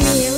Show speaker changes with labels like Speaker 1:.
Speaker 1: you.